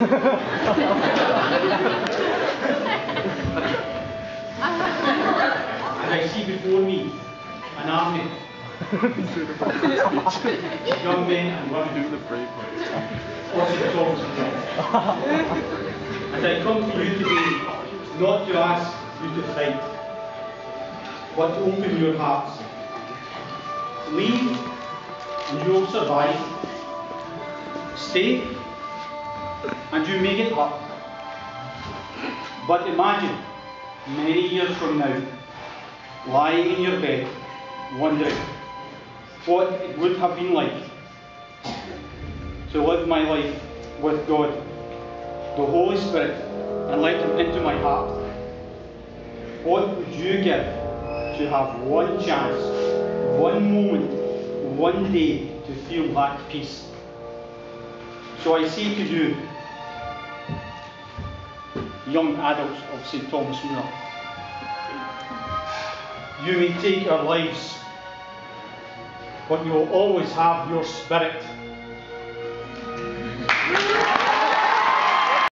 And I see before me an army. Young men and women. Opposite songs of And I come to you today not to ask you to fight, but to open your hearts. Leave and you'll survive. Stay and you make it up. But imagine, many years from now, lying in your bed, wondering what it would have been like to live my life with God, the Holy Spirit, and let Him into my heart. What would you give to have one chance, one moment, one day to feel that peace? So I say to you, young adults of St. Thomas More, you may take our lives, but you will always have your spirit